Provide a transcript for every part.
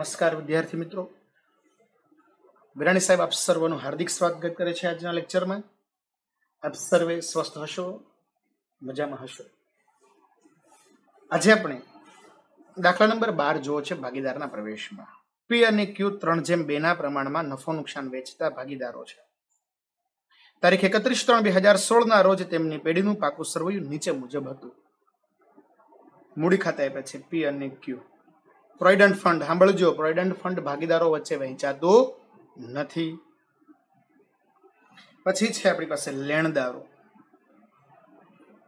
નમસ્કાર વિદ્યાર્થી મિત્રો. વિરાણી સાહેબ, આપ સર્વનું હાર્દિક સ્વાગત કરે છે આજના લેક્ચરમાં. આપ સર્વે સ્વસ્થ હશો? મજામાં હશો? આજે આપણે દાખલા નંબર બાર જોવો છે ભાગીદારના પ્રવેશમાં. પી અને ક્યુ ત્રણ જેમ બેના પ્રમાણમાં નફો નુકસાન વેચતા ભાગીદારો છે. તારીખ એકત્રીસ ત્રણ બે હજાર સોળના રોજ તેમની પેઢીનું પાકું સરવૈયું નીચે મુજબ હતું. મૂડી ખાતા આપ્યા છે પી અને ક્યુ પ્રોવિડન્ટ ફંડ સાંભળજો પ્રોવિડન્ટ ફંડ ભાગીદારો વચ્ચે વહેંચાતો નથી. પછી છે આપણી પાસે લેણદારો.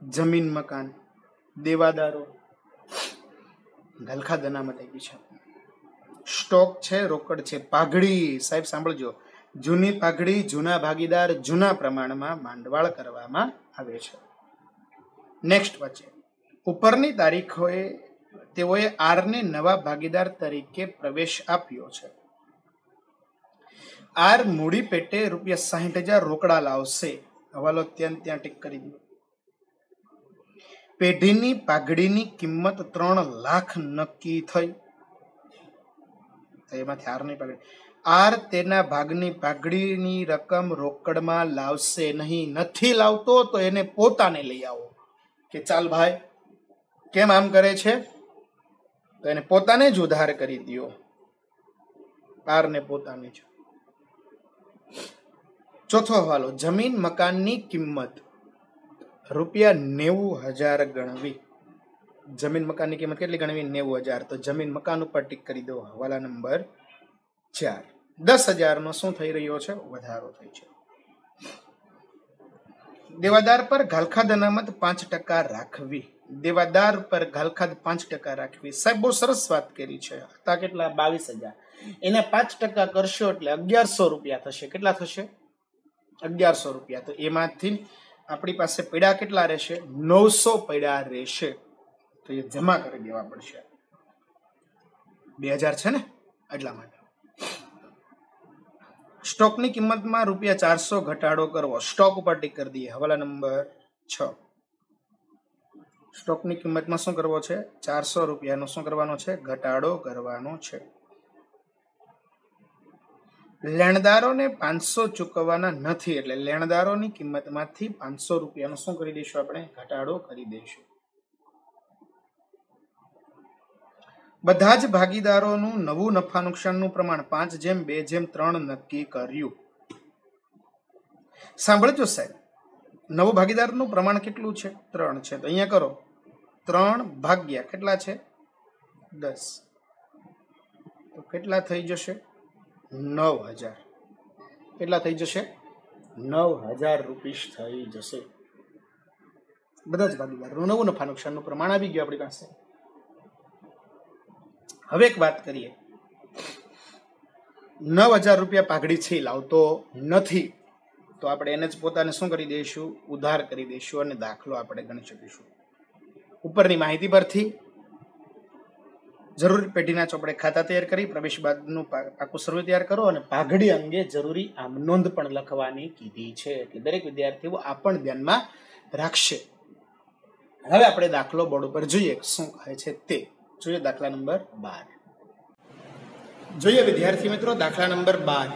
જમીન મકાન, દેવાદારો. ગલખા અનામત આપી છે. સ્ટોક છે, રોકડ છે, પાઘડી. સાહેબ, સાંભળજો. જૂની પાઘડી જૂના ભાગીદાર જૂના પ્રમાણમાં માંડવાળ કરવામાં આવે છે. નેક્સ્ટ વચ્ચે. ઉપરની તારીખોએ તેઓએ આરને નવા ભાગીદાર તરીકે પ્રવેશ આપ્યો છે. આર મૂડી પેટે રૂપિયા સાહીઠ હજાર રોકડા લાવશે. હવાલો ત્યાં ત્યાં ટીક કરી દીધો પેઢીની પાઘડીની કિંમત ત્રણ લાખ નક્કી થઈ. એમાંથી આરની પાઘડી. આર તેના ભાગની પાઘડીની રકમ રોકડમાં લાવશે નહીં, નથી લાવતો તો એને પોતાને લઈ આવો. કે ચાલ ભાઈ, કેમ આમ કરે છે? તો એને પોતાને જ ઉધાર કરી દો આરને પોતાને જ. ચોથો હવાલો, જમીન મકાનની કિંમત. રૂપિયા નેવું હજાર ગણવી. જમીન મકાનની કિંમત કેટલી ગણવી? નેવું હજાર. તો જમીન મકાન ઉપર ટીક કરી દો. હવાલા નંબર ચાર. દસ હજારનો શું થઈ રહ્યો છે? વધારો થઈ છે. દેવાદાર પર ગાલખાદ અનામત પાંચ ટકા રાખવી. દેવાદાર પર ઘાલખાદ પાંચ ટકા રાખવી. સાહેબ, બહુ સરસ વાત કરી છે. હતા કેટલા? બાવીસ હજાર. એને પાંચ ટકા કરશો એટલે અગિયારસો રૂપિયા થશે. કેટલા થશે? અગિયારસો રૂપિયા. તો એમાંથી આપણી પાસે પૈડા કેટલા રહેશે? નવસો પૈડા રહેશે. તો એ જમા કરી દેવા પડશે. બે હજાર છે ને? એટલા માટે. સ્ટોકની કિંમતમાં રૂપિયા ચારસો ઘટાડો કરવો. સ્ટોક ઉપર ટીક કરી દઈએ. હવાલા નંબર છ. સ્ટોકની કિંમતમાં શું કરવો છે? ચારસો રૂપિયાનો શું કરવાનો છે? ઘટાડો કરવાનો છે. લેણદારોને પાંચસો ચૂકવવાના નથી એટલે લેણદારોની કિંમતમાંથી પાંચસો રૂપિયાનો શું કરી દઈશું આપણે? ઘટાડો કરી દઈશું. બધા જ ભાગીદારોનું નવું નફા નુકસાનનું પ્રમાણ પાંચ જેમ, બે જેમ, ત્રણ નક્કી કર્યું. સાંભળજો સાહેબ. નવું ભાગીદારનું પ્રમાણ કેટલું છે? ત્રણ છે. તો અહીંયા કરો. ત્રણ ભાગ્યા કેટલા છે? દસ. તો કેટલા થઈ જશે? નવ હજાર. કેટલા થઈ જશે? નવ હજાર રૂપીસ થઈ જશે. બધા જ ભાગીદારનું નવું નફા નુકસાનનું પ્રમાણ આવી ગયું આપણી પાસે. હવે એક વાત કરીએ. નવ હજાર રૂપિયા પાઘડી છે લાવતો નથી. તો આપણે એને જ પોતાને શું કરી દઈશું? ઉધાર કરી દઈશું અને દાખલો આપણે ગણી શકીશું. ઉપરની માહિતી પરથી જરૂરી પેઢીના ચોપડે ખાતા તૈયાર કરી, પ્રવેશ બાદનું પાકું સર્વે તૈયાર કરો અને પાઘડી અંગે જરૂરી આમ નોંધ પણ લખવાની કીધી છે એટલે દરેક વિદ્યાર્થીઓ આ પણ ધ્યાનમાં રાખશે. હવે આપણે દાખલો બોર્ડ ઉપર જોઈએ શું કહે છે તે. જોઈએ દાખલા નંબર બાર. જોઈએ વિદ્યાર્થી મિત્રો દાખલા નંબર બાર.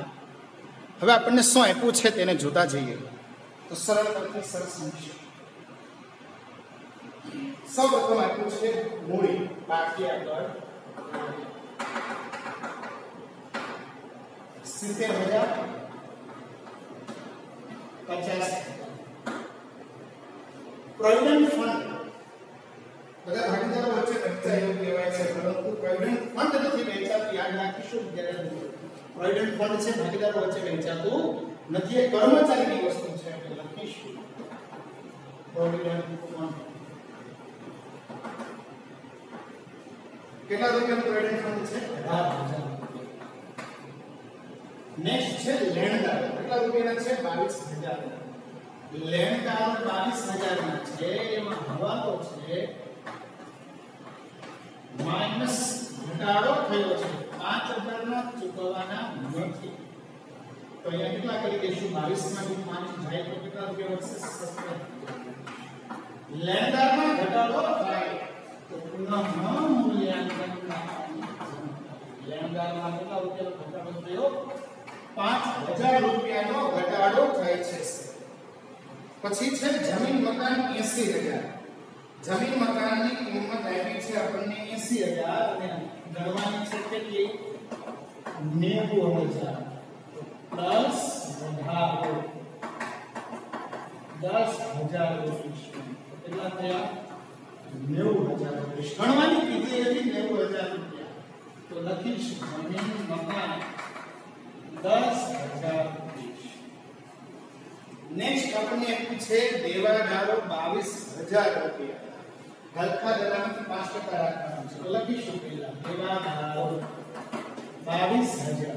હવે આપણને શું આપ્યું છે તેને જોતા જઈએ. તો સરળતાથી સરસ સમજશે સૌ પ્રથમ આપ્યું છે મૂડી, બાકી આગળ. સિત્તેર હજાર. પચાસ. Provident fund. બધા ભાગીદારો વચ્ચે વહેંચાયું કહેવાય છે, પરંતુ પ્રોવિડન્ટ ફંડ નથી વહેંચાતું યાદ રાખીશું વિદ્યાર્થી પ્રોવિડન્ટ ફંડ છે ભાગીદારો વચ્ચે વહેંચાતું નથી એ કર્મચારીની વસ્તુ છે. એટલે લખીશું. પ્રોવિડન્ટ ફંડ કેટલા રૂપિયા પ્રોવિડન્ટ ફંડ છે? 18000 નેક્સ્ટ છે લેણદાર. કેટલા રૂપિયાના છે? 22000 લેણદાર 22000 ના છે. એમાં હવાલો છે. માઇનસ ઘટાડો થયો છે. 5000 ના ચૂકવવાના નથી તો અહીંયા કેટલા કરી દઈશું 22 માંથી 5 જાય તો કેટલા રૂપિયા વધશે લેણદારમાં ઘટાડો થાય તો પુનઃ મૂલ્યાંકન ભંગારમાં કેટલા રૂપિયાનો ઘટાડો થયો પાંચ હજાર રૂપિયાનો ઘટાડો થાય છે પછી છે જમીન મકાન એસી હજાર જમીન મકાનની કિંમત આવી છે આપણને એસી હજાર અને ગણવાની છે કેટલી નેવું હજાર પ્લસ વધારો દસ હજાર રૂપિયા કેટલા થયા નેવું હજાર રૂપિયા ગણવાની કીધી હતી નેવું હજાર રૂપિયા તો લખીશું જમીન મકાન દસ હજાર નેક્સ્ટ આપણને આપ્યું છે દેવાદારો બાવીસ હજાર રૂપિયા હલકા દરામથી પાંચ ટકા રાખવાનું છે તો લખીશું પહેલા દેવાદારો બાવીસ હજાર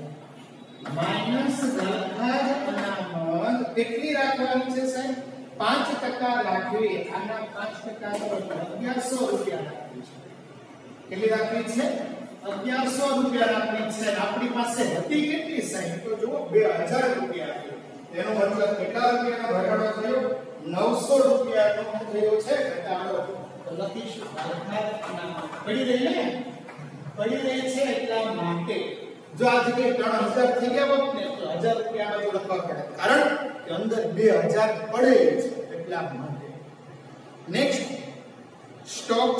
માઇનસ હલકા અનામત કેટલી રાખવાની છે સાહેબ પાંચ ટકા રાખવી આના પાંચ ટકા અગિયારસો રૂપિયા રાખવી છે કેટલી રાખવી છે અગિયારસો રૂપિયા રાખવી છે આપણી પાસે હતી કેટલી સાહેબ તો જુઓ બે હજાર રૂપિયા હતી એનો મતલબ કેટલા રૂપિયાનો ઘટાડો થયો નવસો રૂપિયાનો થયો છે ઘટાડો તો લખીશું પડી છે એટલા માટે. જો રૂપિયા નેક્સ્ટ સ્ટોક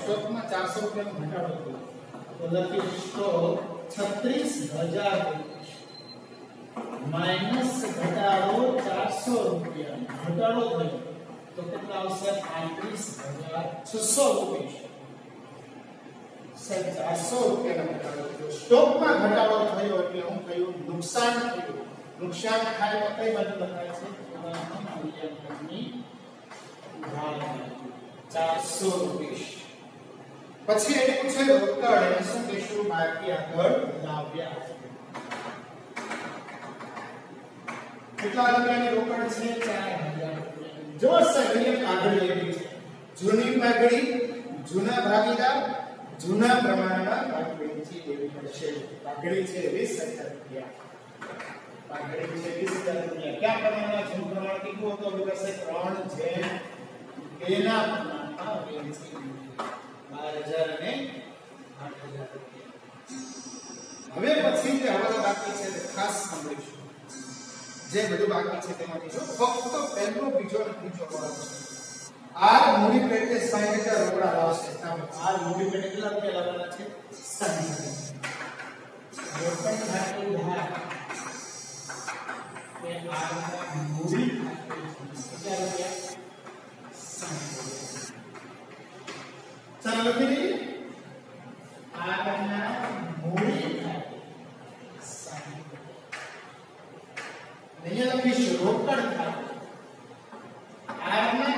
સ્ટોકમાં ચારસો રૂપિયાનો ઘટાડો થયો. તો લખી સ્ટોક છત્રીસ હજાર માઇનસ ઘટાડો ચારસો રૂપિયા. ઘટાડો થયો. તો કેટલા આવશે પાંત્રીસ હજાર છસો રૂપિયા. ચારસો રૂપિયાનો ઘટાડો થયો. સ્ટોકમાં ઘટાડો થયો એટલે હું થયું નુકસાન થયું. નુકસાન થાય તો કઈ બાજુ લખાય છે? પછી એને પૂછ્યું રોકડ એને શું કહીશું? બાકી આગળ લાવ્યા કેટલા રૂપિયાની રોકડ છે? ચાર જો સગડી આગળ લેવી છે. જૂની પાઘડી જૂના ભાગીદાર, જૂના પ્રમાણમાં પાઘડી લેવી પડશે પાઘડી છે 20000 રૂપિયા. પાઘડી છે 20000 રૂપિયા. કયા પ્રમાણમાં જૂનું પ્રમાણ કીધું તો કહેશે 3 છે. એના પ્રમાણમાં વેચી બાર હજાર અને હવે પછી જે હવે બાકી છે ખાસ સાંભળીશું. જે બધું બાકી છે તેમાંથી જો ફક્ત પહેલો બીજો અને ત્રીજો કોલમ છે આ મૂડી પેટે 60000 રોકડા લાવશે તમે આ મૂડી પેટે કેટલા રૂપિયા લાવવાના છે 60000 રોકડ ખાતે ધાર કે આ મૂડી કેટલા રૂપિયા 60000 ચાલો લખી દઈએ આગળના મૂડી ખાતે 60000 અહીંયા લખીશું રોકડ ખાતે આરના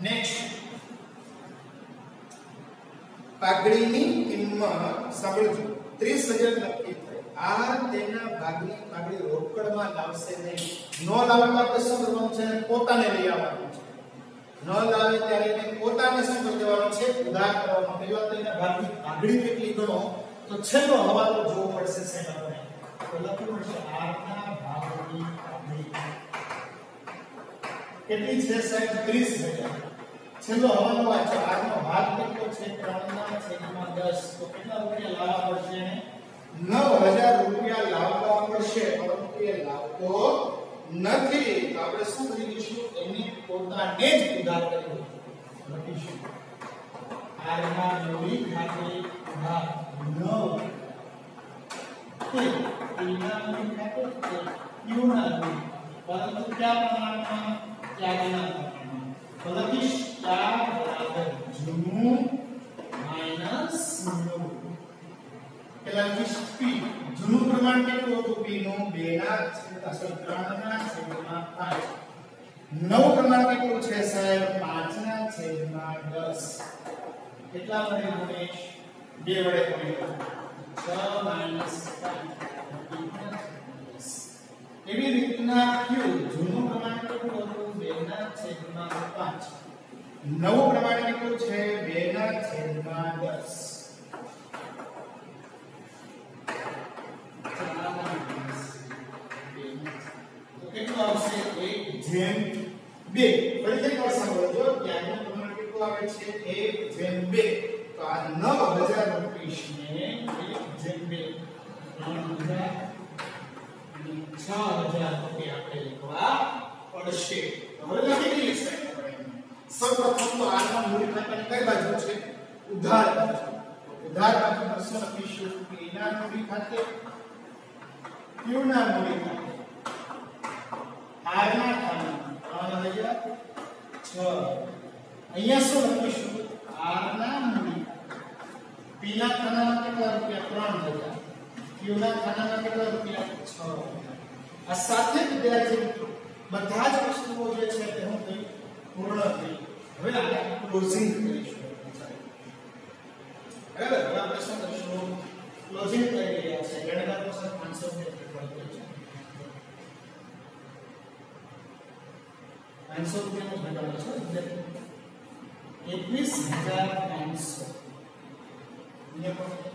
નેક્સ્ટ પાઘડીની કિંમત સાંભળજો. 30000 નક્કી થઈ આ તેના ભાગની પાઘડી રોકડમાં લાવશે નહીં. ન લાવવા માટે શું કરવાનું છે? પોતાને લઈ આવવાનું છે. ન લાવે ત્યારે એને પોતાને શું કરી દેવાનું છે? ઉધાર કરવાનો. પહેલા તો એના ભાગની પાઘડી કેટલી ગણો, તો છેલ્લો હવાલો જોવો પડશે સાહેબ આપણે તો લખવું પડશે આરના ભાગની પાઘડી. કેટલી છે સાહેબ? 30000 છેલ્લો હવાલો વાંચો આનો ભાગ કેટલો છે? 3 ના છેદમાં 10 તો કેટલા રૂપિયા લાવવા પડશે એને? 9000 રૂપિયા લાવવા પડશે પરંતુ એ લાવતો નથી. તો આપણે શું કરી દઈશું? એની પોતાને જ ઉધાર કરી લખીશું. આરના મૂડી ખાતે ઉધાર 9 તે ઈના મૂડી ખાતે યુના મૂડી પરંતુ કયા પ્રમાણમાં? ત્યાગના પ્રમાણમાં. તો લખીશ. ચાર બરાબર જૂનું માઇનસ નવ કેટલા લખીશ પી જૂનું પ્રમાણ કેટલું હતું પી નું 2 ના અસલ 3 ના છેદમાં 5 નવ પ્રમાણ કેટલું છે સાહેબ 5 ના છેદમાં 10 કેટલા વડે ગુણેશ 2 વડે ગુણ્યા 6 માઇનસ 5 એવી રીતના ક્યુ જૂનું પ્રમાણ કેટલું હતું 2 ના છેદમાં 5 નવું પ્રમાણ કેટલું છે? બે ના છેદમાં દસ. કેટલું આવશે? 1 જેમ 2 ફરીથી એકવાર સાંભળો ત્યારનું પ્રમાણ કેટલું આવે છે? એક જેમ બે. તો નવ હજાર રૂપીસ ને એક જેમ બે. ત્રણ છ હજાર રૂપિયા આપણે લખવા પડશે. હવે લખી દઈએ. સૌપ્રથમ તો આના મૂળ ખાતાની કઈ બાજુ છે ઉધાર બાજુ તો ઉધાર બાજુ પર શું લખીશું કે એના મૂડી ખાતે ક્યુ ના મૂડી ખાતે આર ના ખાતામાં ત્રણ હજાર છ અહીંયા શું લખીશું આર ના મૂડી પી ના ખાનામાં કેટલા રૂપિયા ત્રણ હજાર ક્યુ ના ખાનામાં કેટલા રૂપિયા છ હજાર આ સાથે વિદ્યાર્થી મિત્રો બધા જ વસ્તુઓ જે છે તે હું થઈ પૂર્ણ થઈ હવે આપણે ક્લોઝિંગ કરીશું બરાબર હવે આપણે શું કરીશું ક્લોઝિંગ કરી રહ્યા છે ગણના પ્રશ્ન 500 ને પ્રિફર કરીશું 500 રૂપિયાનો ઘટાડો છે એટલે 21500 ને પણ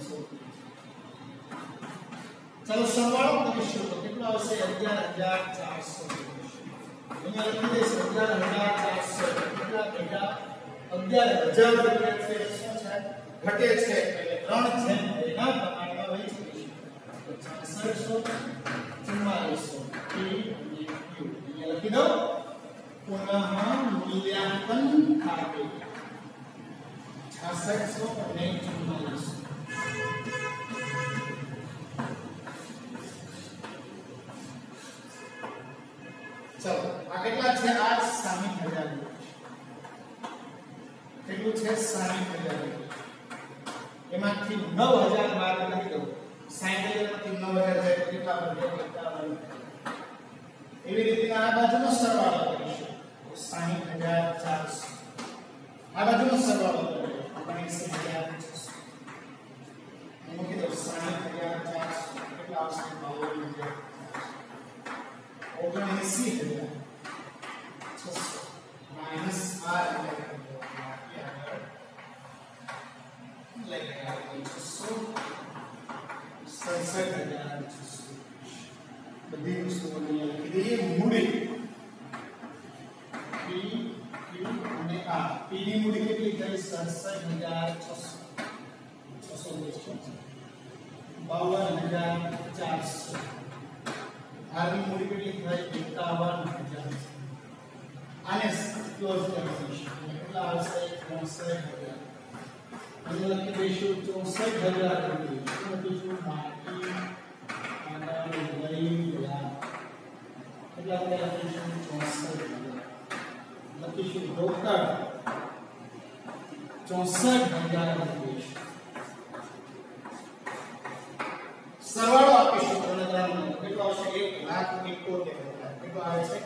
ચાલો સરવાળો કરીશું તો કેટલો આવશે 11400 ઘટે છે ત્રણ છે પ્રમાણમાં વહી છાસઠસો ચુમ્માલીસો. લખી દો પુનઃ મૂલ્યાંકન ખાતે. છાસઠસો અને ચુમ્માલીસો. 60000 એમાંથી 9000 બાદ કરી દો 60000 માંથી 9000 જાય તો કેટલા બને? 51 એવી રીતે આ બાજુનો સરવાળો કરીશું. 60400 આ બાજુનો સરવાળો કરીએ આપણે 80000 એનો કે 60400 કેટલા આવશે? 99000 79000 માઇનસ આ છસો માઇનસ આર સડસઠ હજાર છસો બધી વસ્તુઓને અહીંયા લખી દઈએ મૂડી પી ક્યુ અને આર પી ની મૂડી કેટલી થઈ સડસઠ હજાર છસો છસો બેસો બાવન હજાર ચારસો આરની મૂડી કેટલી થાય એકાવન હજાર આને ક્લોઝ કરી દઈશું અને કેટલા આવશે ચોસઠ હજાર અને લખી દઈશું ચોસઠ હજાર રૂપિયા શું લખીશું કેટલા રૂપિયા લખીશું ચોસઠ હજાર લખીશું રોકડ ચોસઠ હજાર લખીશું સરવાળો આપીશું ત્રણે ત્રણ કેટલો આવશે એક લાખ એકોતેર હજાર કેટલો આવે છે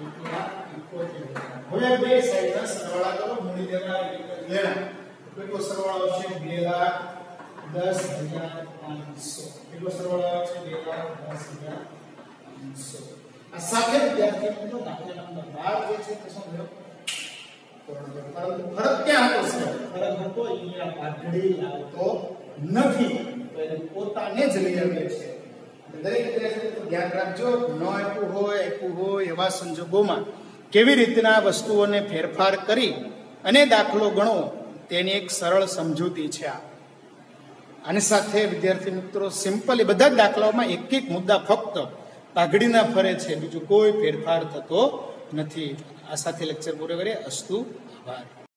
એક લાખ એકોતેર હજાર હવે બે સાઈડના સરવાળા કરો મૂડી દેવા લેણા કેટલો સરવાળો આવશે બે લાખ દસ હજાર પાંચસો કેટલો સરવાળો આવે છે બે લાખ દસ હજાર પાંચસો આ સાથે વિદ્યાર્થી મિત્રો દાખલા નંબર 12 જે છે પ્રશ્ન થયો? પરંતુ ફરક ક્યાં હતો સર ફરક હતો અહીંયા પાઘડી લાવતો નથી. તો એને પોતાને જ લઈ આવે છે. ધ્યાન રાખજો, ન આપ્યું હોય આપ્યું હોય એવા સંજોગોમાં કેવી રીતના વસ્તુઓને ફેરફાર કરી અને દાખલો ગણો, તેની એક સરળ સમજૂતી છે આ. સાથે વિદ્યાર્થી મિત્રો સિમ્પલ બધા જ દાખલાઓમાં એક એક મુદ્દા ફક્ત પાઘડીના ફરે છે. બીજું કોઈ ફેરફાર થતો નથી. આ સાથે લેક્ચર પૂરો કરીએ. અસ્તુ આભાર.